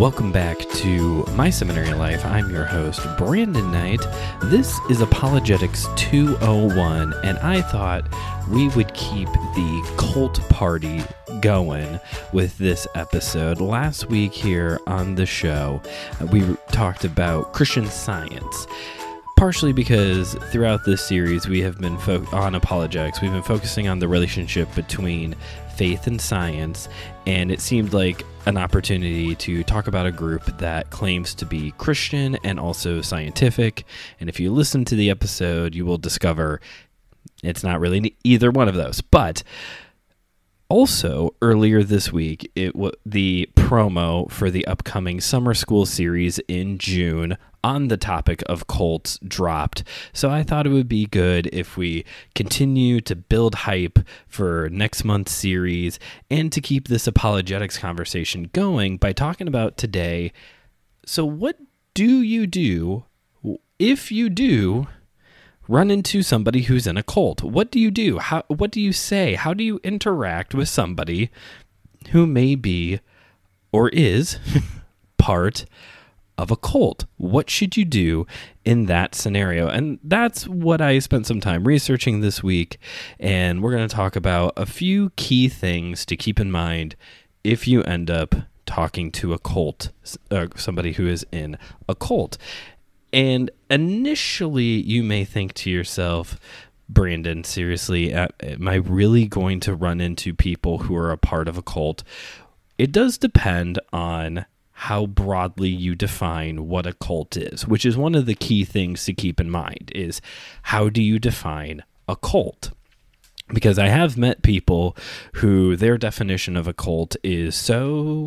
Welcome back to My Seminary Life. I'm your host, Brandon Knight. This is Apologetics 201, and I thought we would keep the cult party going with this episode. Last week here on the show, we talked about Christian science partially because throughout this series we have been fo- on apologetics we've been focusing on the relationship between faith and science and it seemed like an opportunity to talk about a group that claims to be christian and also scientific. And if you listen to the episode you will discover it's not really either one of those. But also earlier this week it was the promo for the upcoming summer school series in june on the topic of cults dropped. So I thought it would be good if we continue to build hype for next month's series and to keep this apologetics conversation going by talking about today. So, what do you do if you do? Run into somebody who's in a cult. What do you do? How what do you say? How do you interact with somebody who may be or is part of a cult. What should you do in that scenario? And that's what I spent some time researching this week. And we're going to talk about a few key things to keep in mind if you end up talking to a cult, uh, somebody who is in a cult. And initially, you may think to yourself, Brandon, seriously, am I really going to run into people who are a part of a cult? It does depend on how broadly you define what a cult is, which is one of the key things to keep in mind is how do you define a cult? Because I have met people who their definition of a cult is so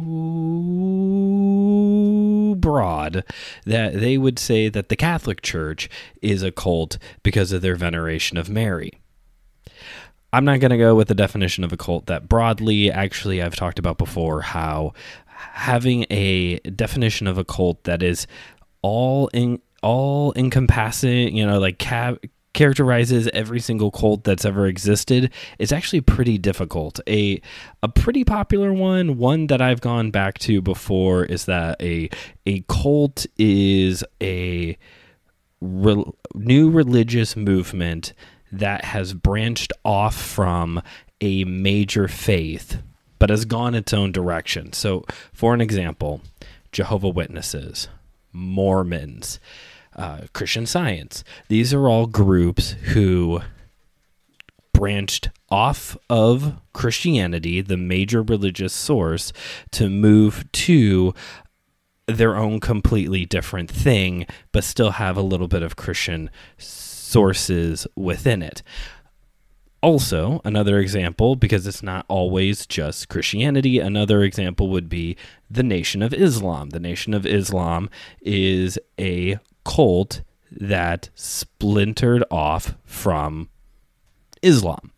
that they would say that the Catholic Church is a cult because of their veneration of Mary. I'm not going to go with the definition of a cult that broadly. Actually, I've talked about before how having a definition of a cult that is all in all encompassing, you know, like cab characterizes every single cult that's ever existed is actually pretty difficult. A a pretty popular one, one that I've gone back to before is that a a cult is a re, new religious movement that has branched off from a major faith but has gone its own direction. So, for an example, Jehovah Witnesses, Mormons, uh, Christian Science. These are all groups who branched off of Christianity, the major religious source, to move to their own completely different thing, but still have a little bit of Christian sources within it also, another example, because it's not always just Christianity, another example would be the Nation of Islam. The Nation of Islam is a cult that splintered off from Islam.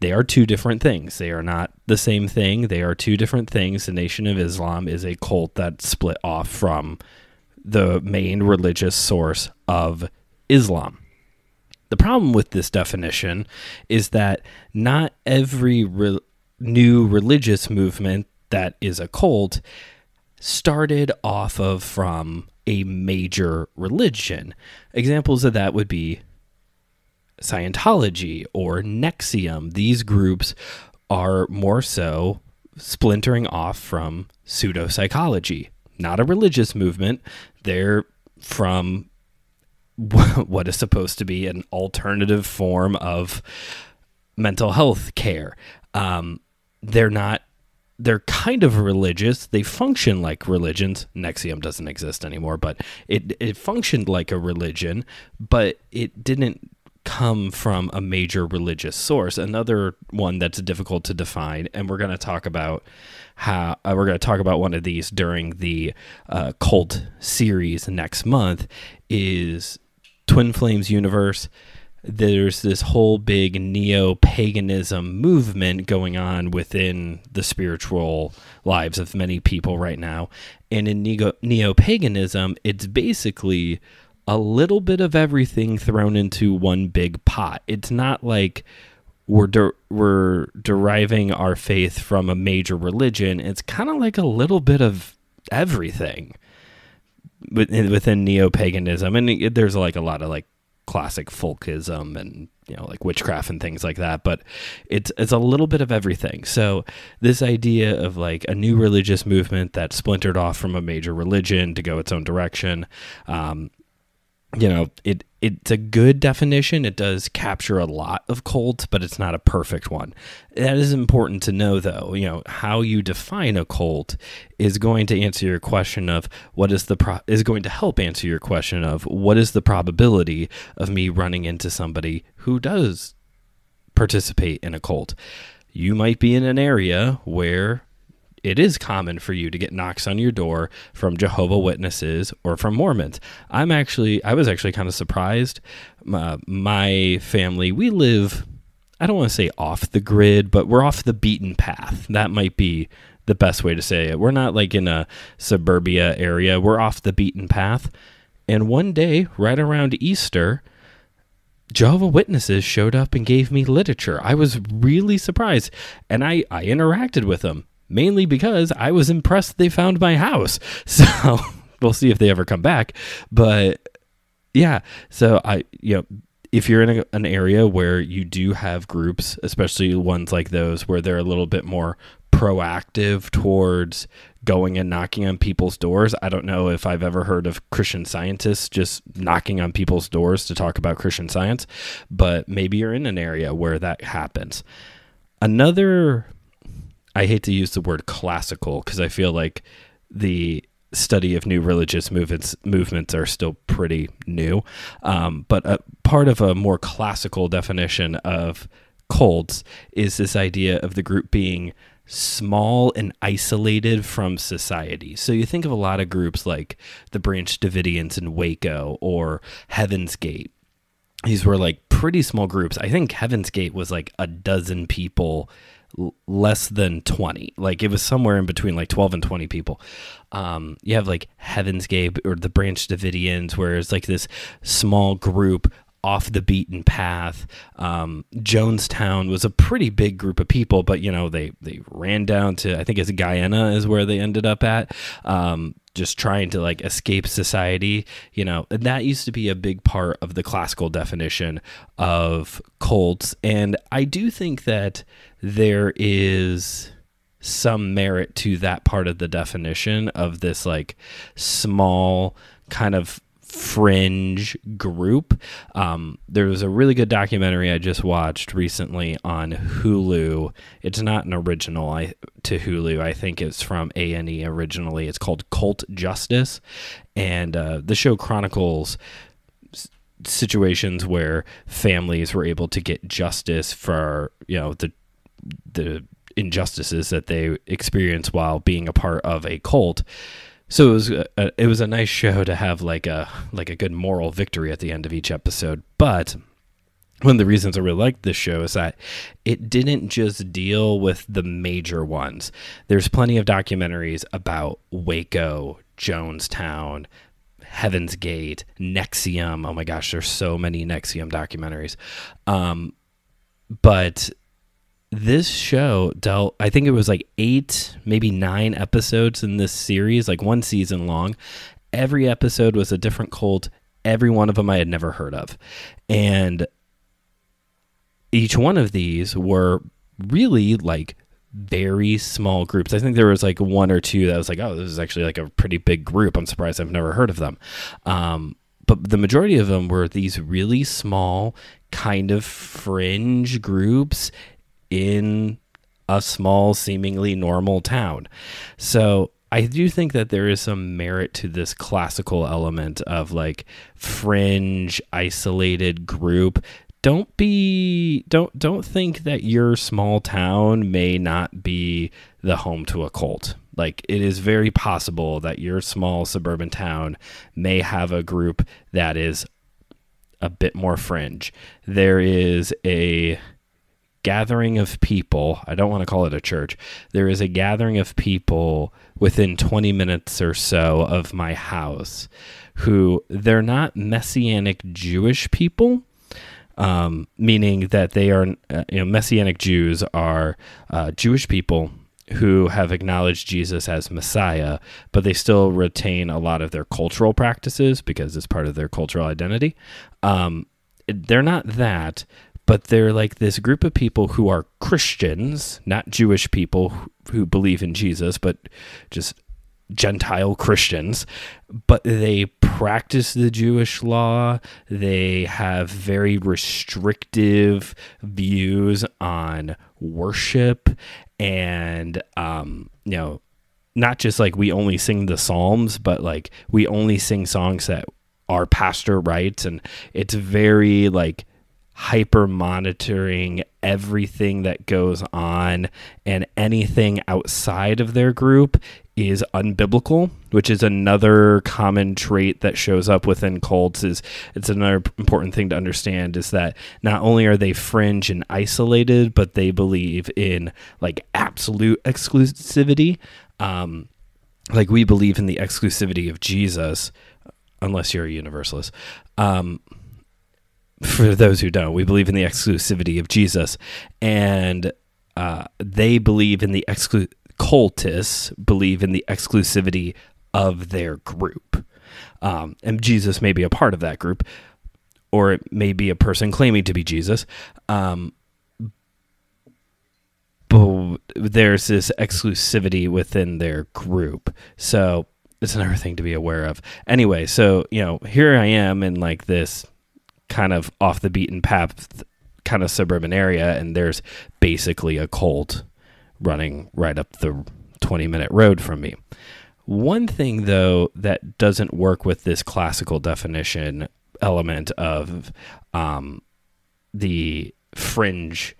They are two different things. They are not the same thing. They are two different things. The Nation of Islam is a cult that split off from the main religious source of Islam. The problem with this definition is that not every re- new religious movement that is a cult started off of from a major religion. Examples of that would be Scientology or NXIVM. These groups are more so splintering off from pseudopsychology, not a religious movement. They're from what is supposed to be an alternative form of mental health care. Um, they're not. They're kind of religious. They function like religions. NXIVM doesn't exist anymore, but it it functioned like a religion, but it didn't come from a major religious source. Another one that's difficult to define, and we're going to talk about how uh, we're going to talk about one of these during the uh, cult series next month is Twin Flames universe, there's this whole big neo paganism movement going on within the spiritual lives of many people right now. And in neo paganism, it's basically a little bit of everything thrown into one big pot. It's not like we're we're deriving our faith from a major religion. It's kind of like a little bit of everything within, within neo paganism, and there's like a lot of like classic folkism and you know like witchcraft and things like that but it's it's a little bit of everything. So this idea of like a new religious movement that splintered off from a major religion to go its own direction um, you know, it it's a good definition. It does capture a lot of cults, but it's not a perfect one. That is important to know, though. You know, how you define a cult is going to answer your question of what is the pro- is going to help answer your question of what is the probability of me running into somebody who does participate in a cult. You might be in an area where it is common for you to get knocks on your door from Jehovah Witnesses or from Mormons. I'm actually, I was actually kind of surprised. My family, we live, I don't want to say off the grid, but we're off the beaten path. That might be the best way to say it. We're not like in a suburbia area, we're off the beaten path. And one day, right around Easter, Jehovah Witnesses showed up and gave me literature. I was really surprised, and I I interacted with them mainly because I was impressed they found my house. So we'll see if they ever come back. But yeah, so I, you know, if you're in a, an area where you do have groups, especially ones like those where they're a little bit more proactive towards going and knocking on people's doors. I don't know if I've ever heard of Christian scientists just knocking on people's doors to talk about Christian science, but maybe you're in an area where that happens. Another I hate to use the word classical because I feel like the study of new religious movements movements are still pretty new. Um, but a part of a more classical definition of cults is this idea of the group being small and isolated from society. So you think of a lot of groups like the Branch Davidians in Waco or Heaven's Gate. These were like pretty small groups. I think Heaven's Gate was like a dozen people less than 20 like it was somewhere in between like 12 and 20 people. Um, you have like heaven's gate or the branch davidians where it's like this small group off the beaten path um, jonestown was a pretty big group of people but you know they they ran down to i think it's guyana is where they ended up at um, just trying to like escape society, you know, and that used to be a big part of the classical definition of cults. And I do think that there is some merit to that part of the definition of this like small kind of fringe group. Um, there was a really good documentary I just watched recently on Hulu. It's not an original I, to Hulu. I think it's from A and E originally. It's called Cult Justice, and uh, the show chronicles situations where families were able to get justice for you know the the injustices that they experience while being a part of a cult so it was a, it was a nice show to have like a like a good moral victory at the end of each episode. But one of the reasons I really liked this show is that it didn't just deal with the major ones. There's plenty of documentaries about Waco, Jonestown, Heaven's Gate, NXIVM. Oh my gosh, there's so many NXIVM documentaries. Um, but this show dealt i think it was like eight maybe nine episodes in this series like one season long. Every episode was a different cult. Every one of them i had never heard of. And each one of these were really like very small groups. I think there was like one or two that was like oh this is actually like a pretty big group. I'm surprised i've never heard of them. Um, but the majority of them were these really small kind of fringe groups in a small, seemingly normal town. So I do think that there is some merit to this classical element of like fringe, isolated group. Don't be don't don't think that your small town may not be the home to a cult. Like it is very possible that your small suburban town may have a group that is a bit more fringe. There is a gathering of people. I don't want to call it a church. There is a gathering of people within 20 minutes or so of my house who they're not messianic Jewish people. Um, meaning that they are, uh, you know, Messianic Jews are uh, Jewish people who have acknowledged Jesus as Messiah, but they still retain a lot of their cultural practices because it's part of their cultural identity. Um, they're not that, but they're like this group of people who are Christians, not Jewish people who, believe in Jesus, but just Gentile Christians, but they practice the Jewish law. They have very restrictive views on worship and, um, you know, not just like we only sing the Psalms, but like we only sing songs that our pastor writes. And it's very like hyper monitoring everything that goes on and anything outside of their group is unbiblical which is another common trait that shows up within cults is it's another important thing to understand is that not only are they fringe and isolated but they believe in like absolute exclusivity. Um like we believe in the exclusivity of jesus unless you're a universalist. Um for those who don't, we believe in the exclusivity of Jesus, and uh, they believe in the exclu- cultists believe in the exclusivity of their group, um, and Jesus may be a part of that group, or it may be a person claiming to be Jesus. Um, but there's this exclusivity within their group, so it's another thing to be aware of. Anyway, so you know, here I am in like this kind of off the beaten path kind of suburban area and there's basically a cult running right up the 20 minute road from me. One thing though that doesn't work with this classical definition element of um, the fringe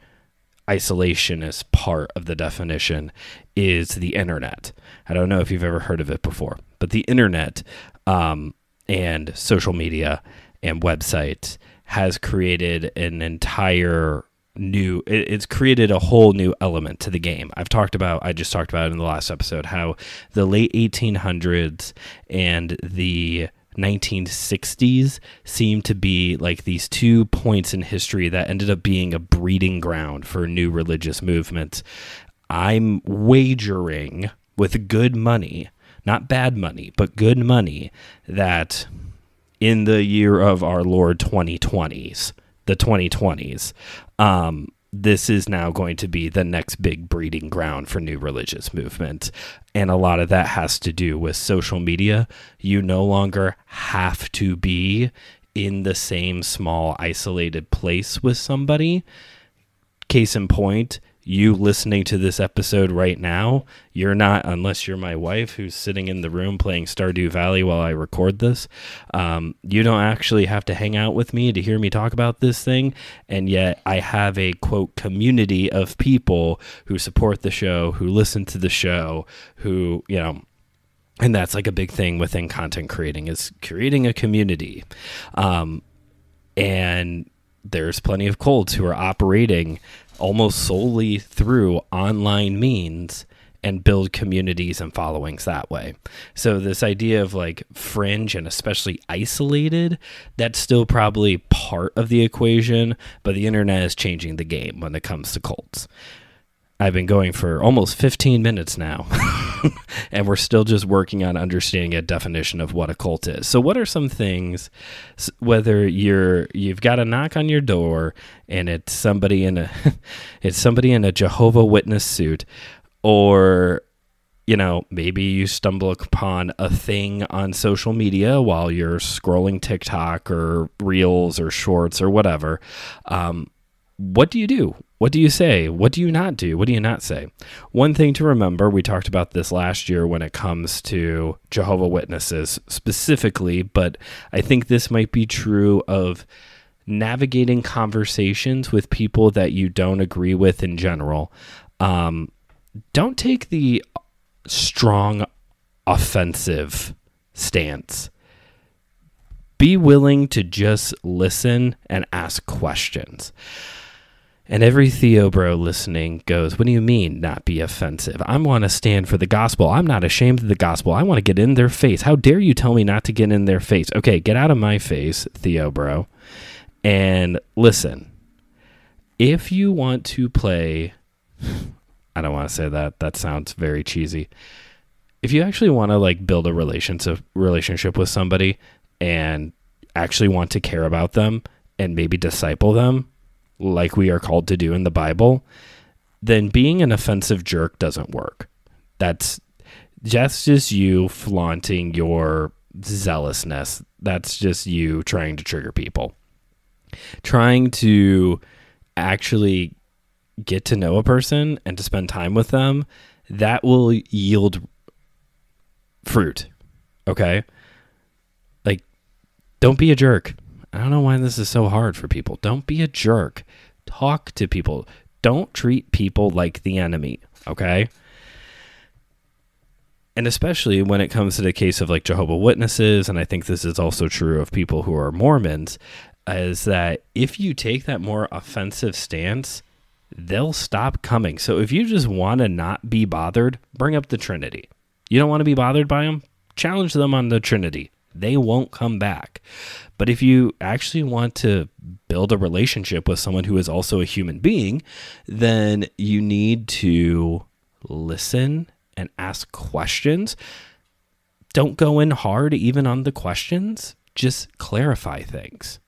isolationist part of the definition is the internet. I don't know if you've ever heard of it before, but the internet um, and social media and website has created an entire new it's created a whole new element to the game. I've talked about I just talked about in the last episode how the late 1800s and the 1960s seem to be like these two points in history that ended up being a breeding ground for new religious movements. I'm wagering with good money, not bad money, but good money that in the year of our Lord 2020s, the 2020s, um, this is now going to be the next big breeding ground for new religious movements. And a lot of that has to do with social media. You no longer have to be in the same small, isolated place with somebody. Case in point, you listening to this episode right now, you're not, unless you're my wife who's sitting in the room playing Stardew Valley while I record this, um, you don't actually have to hang out with me to hear me talk about this thing. And yet I have a quote community of people who support the show, who listen to the show, who, you know, and that's like a big thing within content creating is creating a community. Um, and there's plenty of cults who are operating almost solely through online means and build communities and followings that way. So this idea of like fringe and especially isolated, that's still probably part of the equation, but the internet is changing the game when it comes to cults. I've been going for almost 15 minutes now, and we're still just working on understanding a definition of what a cult is. So, what are some things, whether you're you've got a knock on your door and it's somebody in a it's somebody in a Jehovah Witness suit, or you know maybe you stumble upon a thing on social media while you're scrolling TikTok or Reels or Shorts or whatever. Um, what do you do? What do you say? What do you not do? What do you not say? One thing to remember, we talked about this last year when it comes to Jehovah Witnesses specifically, but I think this might be true of navigating conversations with people that you don't agree with in general. Um, don't take the strong offensive stance be willing to just listen and ask questions. And every Theo bro listening goes, What do you mean not be offensive? I want to stand for the gospel. I'm not ashamed of the gospel. I want to get in their face. How dare you tell me not to get in their face? Okay, get out of my face, Theo bro. And listen, if you want to play, I don't want to say that. That sounds very cheesy. If you actually want to like build a relationship relationship with somebody and actually want to care about them and maybe disciple them like we are called to do in the Bible, then being an offensive jerk doesn't work. That's that's just you flaunting your zealousness. That's just you trying to trigger people. Trying to actually get to know a person and to spend time with them, that will yield fruit. Okay? Like don't be a jerk. I don't know why this is so hard for people. Don't be a jerk. Talk to people. Don't treat people like the enemy, okay? And especially when it comes to the case of like Jehovah Witnesses, and I think this is also true of people who are Mormons, is that if you take that more offensive stance, they'll stop coming. So if you just want to not be bothered, bring up the Trinity. You don't want to be bothered by them? Challenge them on the Trinity. They won't come back. But if you actually want to build a relationship with someone who is also a human being, then you need to listen and ask questions. Don't go in hard even on the questions, just clarify things.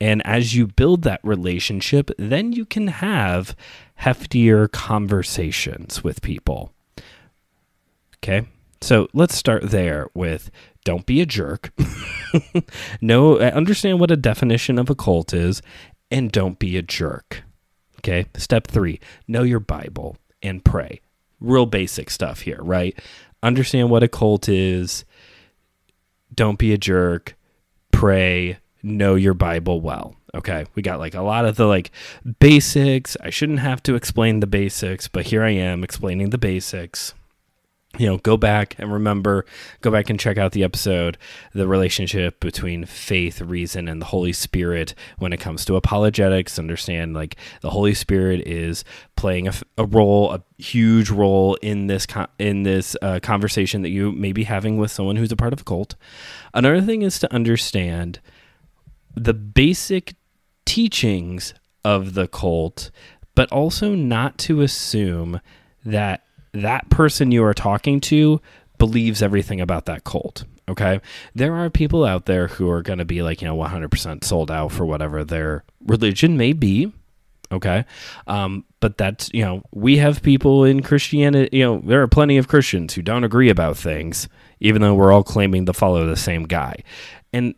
And as you build that relationship, then you can have heftier conversations with people. Okay. So let's start there with don't be a jerk. no, understand what a definition of a cult is and don't be a jerk. Okay. Step three, know your Bible and pray. Real basic stuff here, right? Understand what a cult is. Don't be a jerk. Pray. Know your Bible well. Okay. We got like a lot of the like basics. I shouldn't have to explain the basics, but here I am explaining the basics you know, go back and remember, go back and check out the episode, the relationship between faith, reason, and the Holy Spirit when it comes to apologetics. Understand, like, the Holy Spirit is playing a, a role, a huge role in this con- in this uh, conversation that you may be having with someone who's a part of a cult. Another thing is to understand the basic teachings of the cult, but also not to assume that that person you are talking to believes everything about that cult. Okay. There are people out there who are going to be like, you know, 100% sold out for whatever their religion may be. Okay. Um, but that's, you know, we have people in Christianity, you know, there are plenty of Christians who don't agree about things, even though we're all claiming to follow the same guy. And,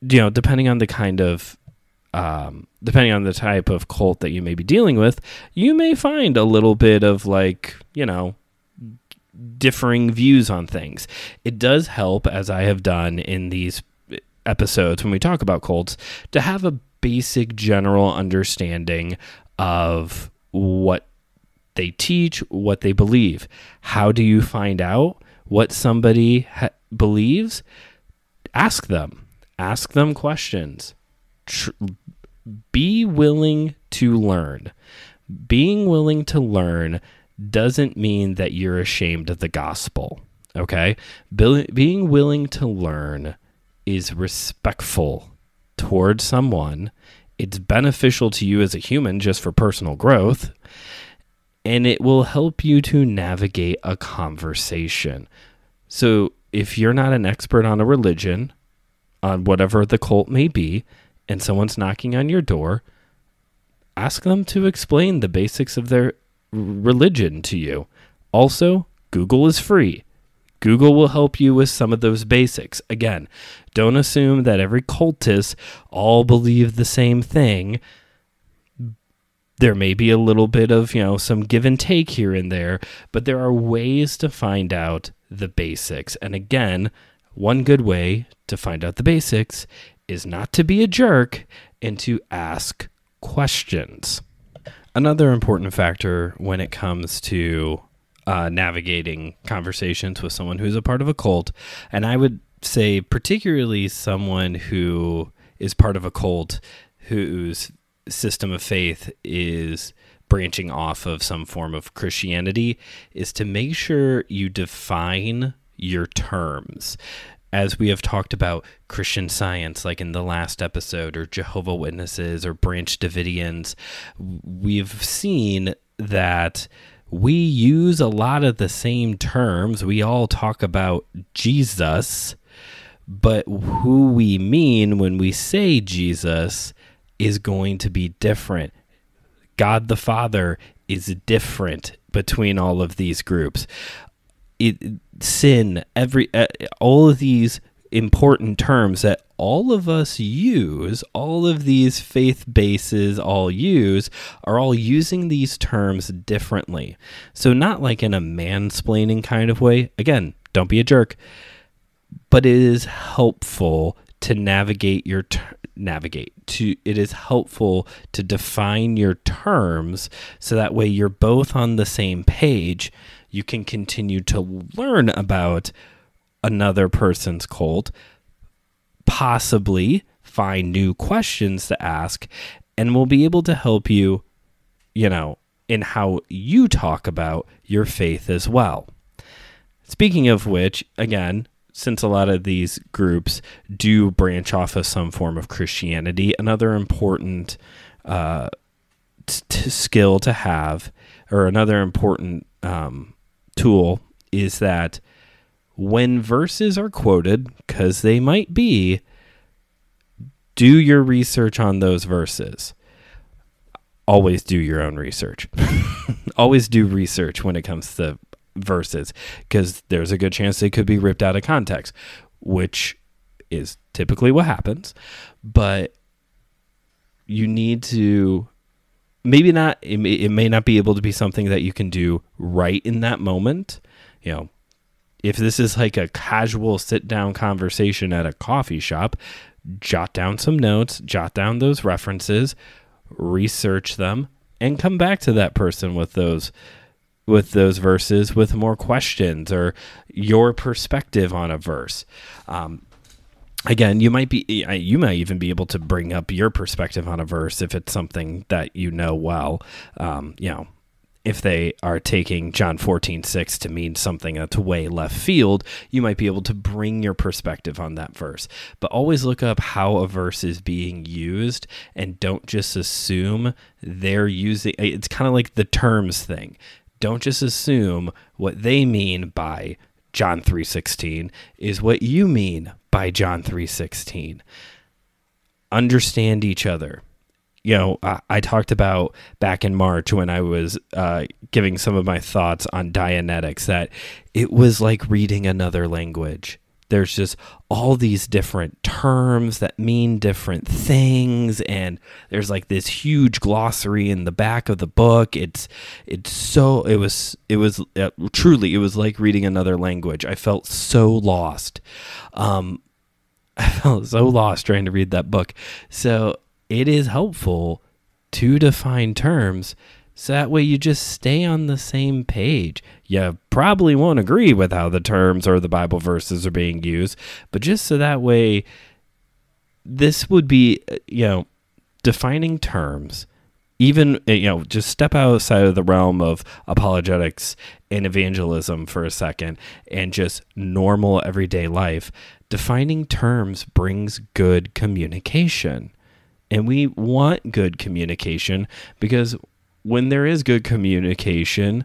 you know, depending on the kind of um, depending on the type of cult that you may be dealing with, you may find a little bit of like, you know, differing views on things. It does help, as I have done in these episodes when we talk about cults, to have a basic general understanding of what they teach, what they believe. How do you find out what somebody ha- believes? Ask them. Ask them questions. Tr- be willing to learn. Being willing to learn doesn't mean that you're ashamed of the gospel. Okay? Being willing to learn is respectful toward someone. It's beneficial to you as a human just for personal growth. And it will help you to navigate a conversation. So, if you're not an expert on a religion, on whatever the cult may be, and someone's knocking on your door, ask them to explain the basics of their religion to you. Also, Google is free. Google will help you with some of those basics. Again, don't assume that every cultist all believe the same thing. There may be a little bit of, you know, some give and take here and there, but there are ways to find out the basics. And again, one good way to find out the basics is not to be a jerk and to ask questions. Another important factor when it comes to uh, navigating conversations with someone who's a part of a cult, and I would say, particularly someone who is part of a cult whose system of faith is branching off of some form of Christianity, is to make sure you define your terms as we have talked about Christian science, like in the last episode, or Jehovah Witnesses, or Branch Davidians, we've seen that we use a lot of the same terms. We all talk about Jesus, but who we mean when we say Jesus is going to be different. God the Father is different between all of these groups. It, sin, every uh, all of these important terms that all of us use, all of these faith bases all use, are all using these terms differently. So, not like in a mansplaining kind of way. Again, don't be a jerk, but it is helpful to navigate your ter- navigate to it is helpful to define your terms so that way you're both on the same page you can continue to learn about another person's cult possibly find new questions to ask and we'll be able to help you you know in how you talk about your faith as well. Speaking of which again since a lot of these groups do branch off of some form of Christianity, another important uh, skill to have, or another important um, tool, is that when verses are quoted, because they might be, do your research on those verses. Always do your own research. Always do research when it comes to verses because there's a good chance they could be ripped out of context, which is typically what happens. But you need to maybe not it may, it may not be able to be something that you can do right in that moment you know if this is like a casual sit down conversation at a coffee shop jot down some notes jot down those references research them and come back to that person with those with those verses with more questions or your perspective on a verse. Um, again, you might be you might even be able to bring up your perspective on a verse if it's something that you know well. Um, you know, if they are taking John 14, 6 to mean something that's way left field, you might be able to bring your perspective on that verse. But always look up how a verse is being used and don't just assume they're using it's kind of like the terms thing don't just assume what they mean by John 3:16 is what you mean by John 3:16. Understand each other. You know, I, I, talked about back in March when I was uh, giving some of my thoughts on Dianetics that it was like reading another language there's just all these different terms that mean different things and there's like this huge glossary in the back of the book. It's it's so it was it was uh, truly it was like reading another language. I felt so lost. Um i felt so lost trying to read that book. So it is helpful to define terms so that way you just stay on the same page. You probably won't agree with how the terms or the Bible verses are being used, but just so that way this would be, you know, defining terms. Even uh, you know just step outside of the realm of apologetics and evangelism for a second and just normal everyday life. Defining terms brings good communication. And we want good communication because when there is good communication,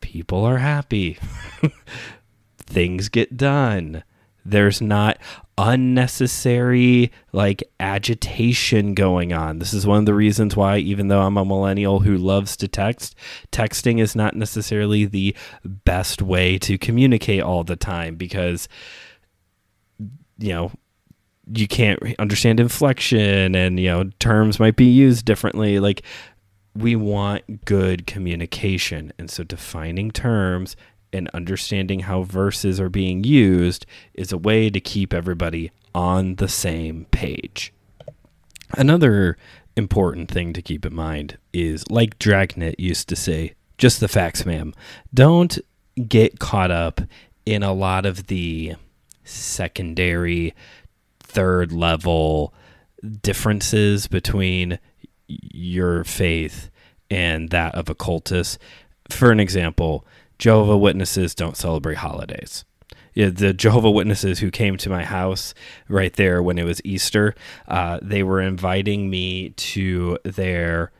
people are happy. Things get done. There's not unnecessary like agitation going on. This is one of the reasons why even though I'm a millennial who loves to text, texting is not necessarily the best way to communicate all the time because you know, you can't understand inflection and you know terms might be used differently like we want good communication. And so defining terms and understanding how verses are being used is a way to keep everybody on the same page. Another important thing to keep in mind is like Dragnet used to say, just the facts, ma'am. Don't get caught up in a lot of the secondary, third level differences between your faith and that of occultists. For an example, Jehovah Witnesses don't celebrate holidays. The Jehovah Witnesses who came to my house right there when it was Easter, uh, they were inviting me to their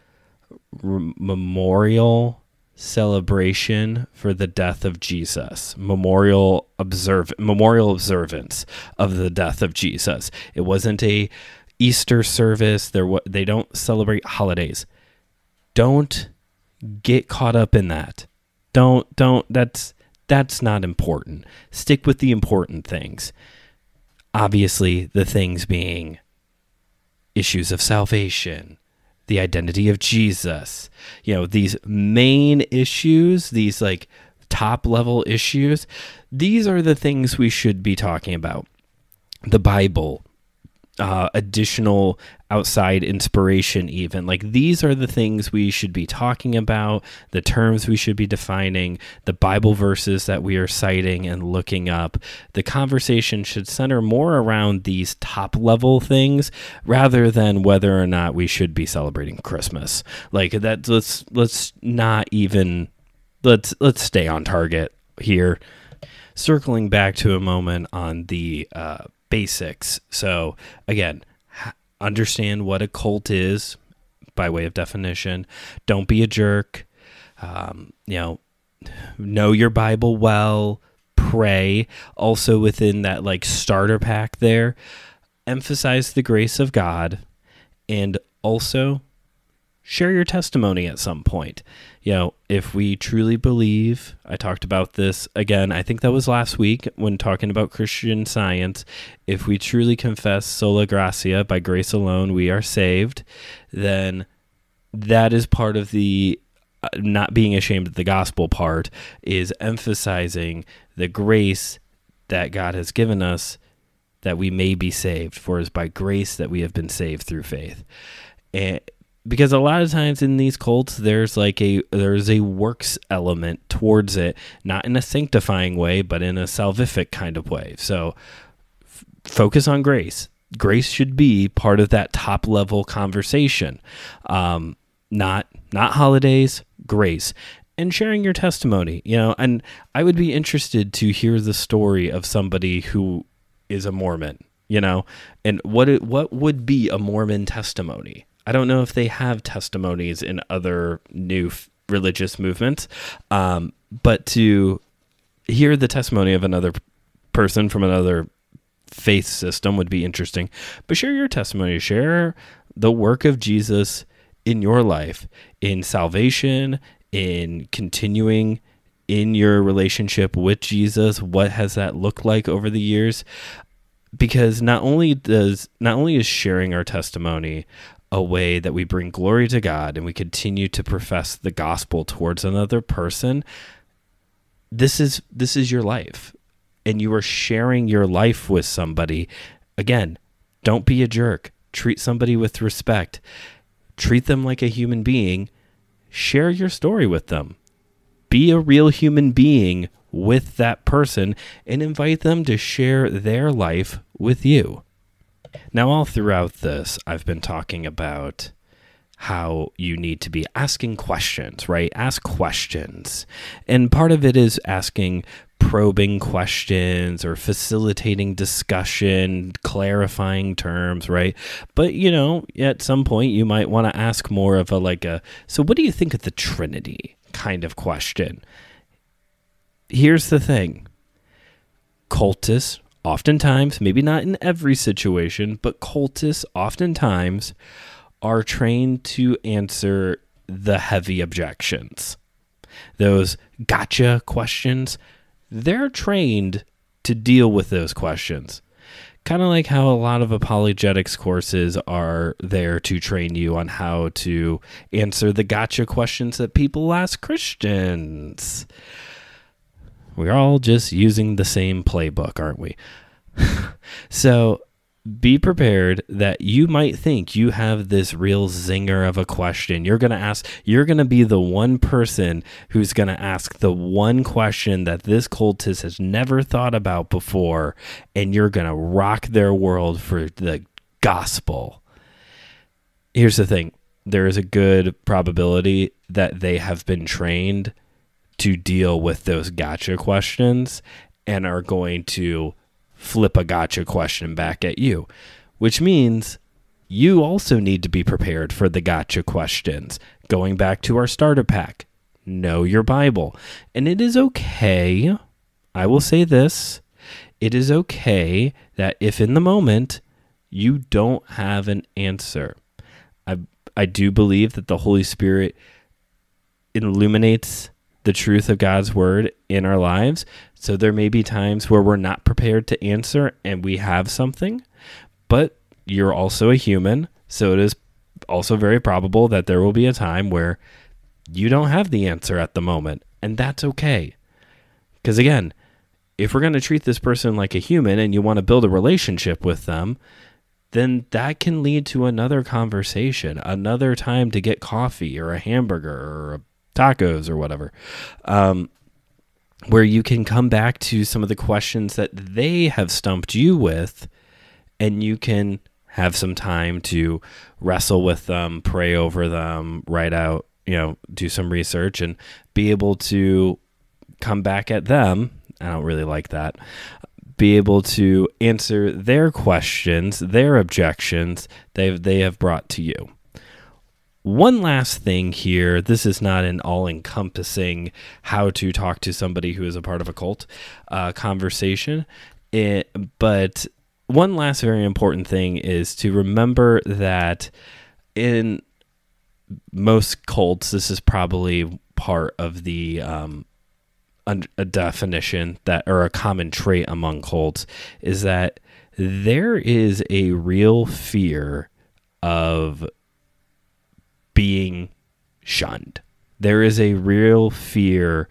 memorial celebration for the death of Jesus, memorial observe memorial observance of the death of Jesus. It wasn't a Easter service. There what they don't celebrate holidays. Don't get caught up in that. Don't don't that's that's not important. Stick with the important things. Obviously, the things being issues of salvation, the identity of Jesus, you know, these main issues, these like top level issues, these are the things we should be talking about. The Bible, uh, additional outside inspiration, even. Like these are the things we should be talking about, the terms we should be defining, the Bible verses that we are citing and looking up. The conversation should center more around these top level things rather than whether or not we should be celebrating Christmas. Like that let's let's not even let's let's stay on target here. Circling back to a moment on the uh, basics. So, again, understand what a cult is by way of definition. Don't be a jerk. Um, you know, know your Bible well. Pray. Also, within that like starter pack there, emphasize the grace of God and also share your testimony at some point. You know, if we truly believe, I talked about this again, I think that was last week when talking about Christian science. If we truly confess sola gratia, by grace alone we are saved, then that is part of the uh, not being ashamed of the gospel part, is emphasizing the grace that God has given us that we may be saved. For it is by grace that we have been saved through faith. And because a lot of times in these cults there's like a there's a works element towards it not in a sanctifying way but in a salvific kind of way. So focus on grace. Grace should be part of that top level conversation. Um, not not holidays grace. And sharing your testimony you know and i would be interested to hear the story of somebody who is a mormon you know? And what it, what would be a mormon testimony I don't know if they have testimonies in other new f- religious movements, um, but to hear the testimony of another person from another faith system would be interesting. But share your testimony, share the work of Jesus in your life, in salvation, in continuing in your relationship with Jesus. What has that looked like over the years? Because not only does not only is sharing our testimony a way that we bring glory to God and we continue to profess the gospel towards another person, this is this is your life. And you are sharing your life with somebody. Again, don't be a jerk. Treat somebody with respect. Treat them like a human being. Share your story with them. Be a real human being with that person and invite them to share their life with you. Now, all throughout this, I've been talking about how you need to be asking questions, right? Ask questions. And part of it is asking probing questions or facilitating discussion, clarifying terms, right? But, you know, at some point you might want to ask more of a like a, so what do you think of the Trinity kind of question? Here's the thing cultists oftentimes, maybe not in every situation, but cultists oftentimes are trained to answer the heavy objections. Those gotcha questions, they're trained to deal with those questions. Kind of like how a lot of apologetics courses are there to train you on how to answer the gotcha questions that people ask Christians. We're all just using the same playbook, aren't we? so be prepared that you might think you have this real zinger of a question. You're going to ask, you're going to be the one person who's going to ask the one question that this cultist has never thought about before, and you're going to rock their world for the gospel. Here's the thing there is a good probability that they have been trained to deal with those gotcha questions and are going to flip a gotcha question back at you, which means you also need to be prepared for the gotcha questions. Going back to our starter pack, know your Bible. And it is okay. I will say this it is okay that if in the moment you don't have an answer, I, I do believe that the Holy Spirit illuminates the truth of God's word in our lives. So there may be times where we're not prepared to answer and we have something, but you're also a human. So it is also very probable that there will be a time where you don't have the answer at the moment, and that's okay. Because again, if we're going to treat this person like a human and you want to build a relationship with them, then that can lead to another conversation, another time to get coffee or a hamburger or tacos or whatever, um, where you can come back to some of the questions that they have stumped you with, and you can have some time to wrestle with them, pray over them, write out, you know, do some research and be able to come back at them. I don't really like that. Be able to answer their questions, their objections they've they have brought to you. One last thing here. This is not an all encompassing how to talk to somebody who is a part of a cult uh, conversation, it, but one last very important thing is to remember that in most cults, this is probably part of the um, a definition that or a common trait among cults is that there is a real fear of being shunned. There is a real fear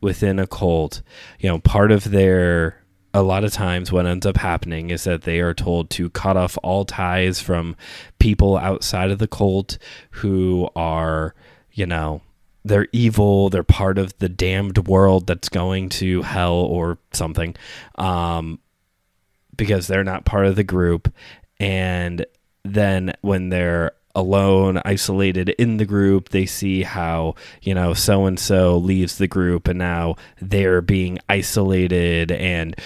within a cult. You know, part of their a lot of times what ends up happening is that they are told to cut off all ties from people outside of the cult who are, you know, they're evil, they're part of the damned world that's going to hell or something. Um, because they're not part of the group and then when they're alone, isolated in the group. They see how, you know, so and so leaves the group and now they're being isolated and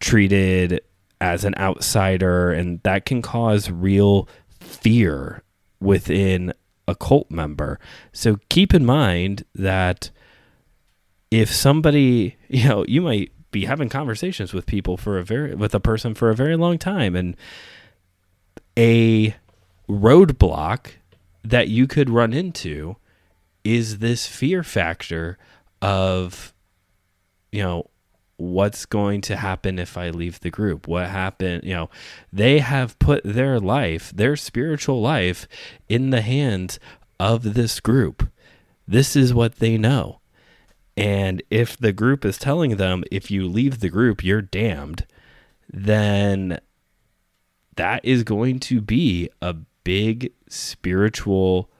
treated as an outsider, and that can cause real fear within a cult member. So keep in mind that if somebody, you know, you might be having conversations with people for a very with a person for a very long time and a roadblock that you could run into is this fear factor of you know what's going to happen if I leave the group? What happened? You know, they have put their life, their spiritual life, in the hands of this group. This is what they know. And if the group is telling them, if you leave the group, you're damned, then that is going to be a big spiritual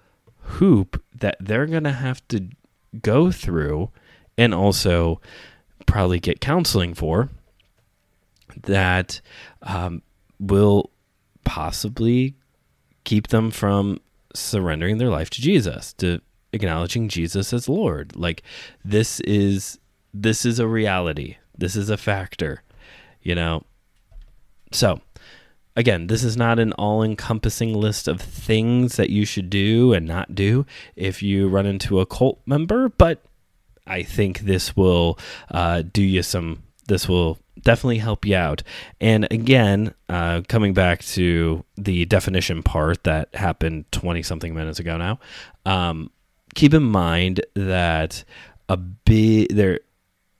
hoop that they're going to have to go through and also probably get counseling for that um, will possibly keep them from surrendering their life to Jesus, to acknowledging Jesus as Lord. Like this is this is a reality. This is a factor, you know. So, again, this is not an all-encompassing list of things that you should do and not do if you run into a cult member, but I think this will uh, do you some. This will definitely help you out. And again, uh, coming back to the definition part that happened 20 something minutes ago now, um, keep in mind that a bit there,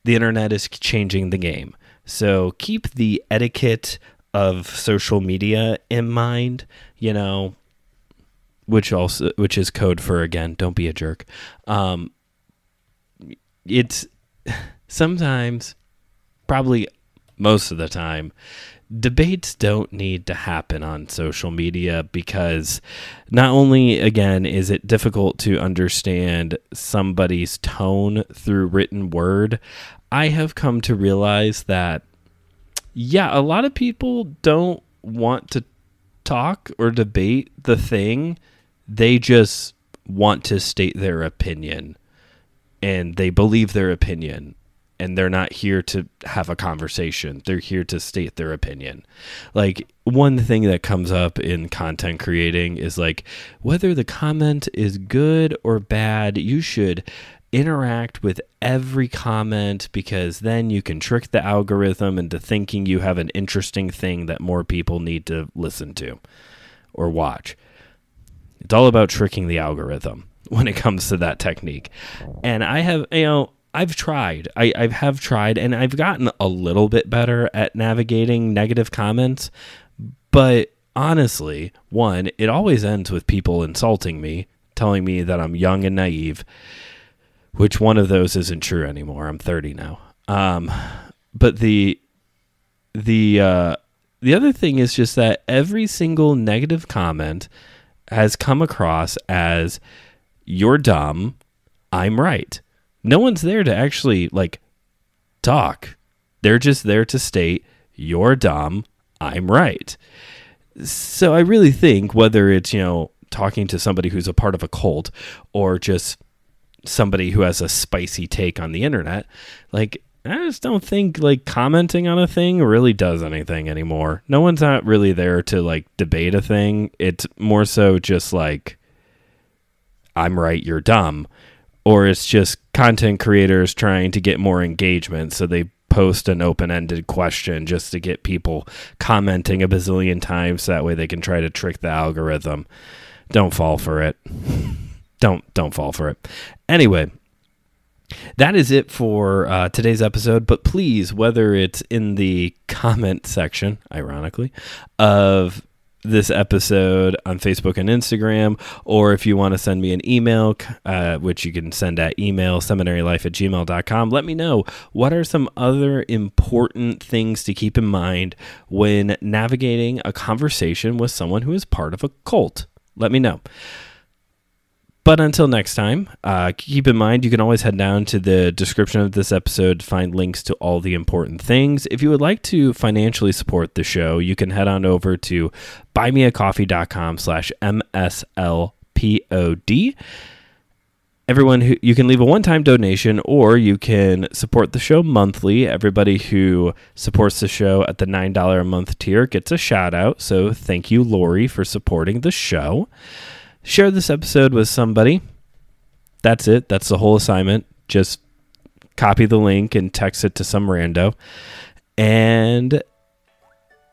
the internet is changing the game. So keep the etiquette of social media in mind, you know, which also, which is code for again, don't be a jerk. Um, it's sometimes, probably most of the time, debates don't need to happen on social media because not only again is it difficult to understand somebody's tone through written word i have come to realize that yeah a lot of people don't want to talk or debate the thing they just want to state their opinion and they believe their opinion and they're not here to have a conversation. They're here to state their opinion. Like one thing that comes up in content creating is like whether the comment is good or bad, you should interact with every comment because then you can trick the algorithm into thinking you have an interesting thing that more people need to listen to or watch. It's all about tricking the algorithm when it comes to that technique. And I have, you know, I've tried. I, I have tried and I've gotten a little bit better at navigating negative comments. But honestly, one, it always ends with people insulting me, telling me that I'm young and naive which one of those isn't true anymore. I'm 30 now. Um, but the the uh, the other thing is just that every single negative comment has come across as "you're dumb, I'm right." No one's there to actually like talk. They're just there to state you're dumb, I'm right. So I really think whether it's you know talking to somebody who's a part of a cult or just somebody who has a spicy take on the internet, like I just don't think like commenting on a thing really does anything anymore. No one's not really there to like debate a thing. It's more so just like I'm right, you're dumb. Or it's just content creators trying to get more engagement, so they post an open-ended question just to get people commenting a bazillion times that way they can try to trick the algorithm. Don't fall for it don't don't fall for it. Anyway, that is it for uh, today's episode. But please, whether it's in the comment section, ironically, of this episode on Facebook and Instagram, or if you want to send me an email, uh, which you can send at email seminarylife at gmail.com, let me know what are some other important things to keep in mind when navigating a conversation with someone who is part of a cult. Let me know. But until next time, uh, keep in mind you can always head down to the description of this episode to find links to all the important things. If you would like to financially support the show, you can head on over to buymeacoffee.com slash MSLPOD. Everyone who you can leave a one-time donation or you can support the show monthly. Everybody who supports the show at the $9 a month tier gets a shout out. So thank you, Lori, for supporting the show share this episode with somebody. That's it. That's the whole assignment. Just copy the link and text it to some rando. And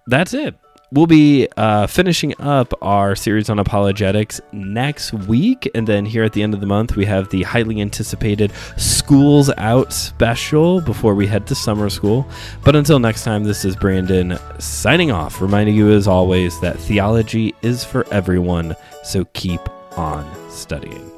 that's it. We'll be uh, finishing up our series on apologetics next week. And then here at the end of the month, we have the highly anticipated Schools Out special before we head to summer school. But until next time, this is Brandon signing off, reminding you as always that theology is for everyone. So keep on studying.